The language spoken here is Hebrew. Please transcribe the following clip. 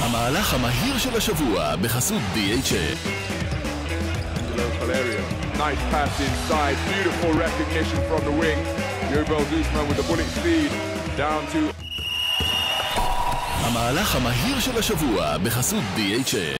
המהלך המהיר של השבוע בחסות DHA. local area. Nice pass inside, beautiful recognition from the wing. Yobel Guzman with the bullet speed down to המהלך המהיר של השבוע בחסות DHA.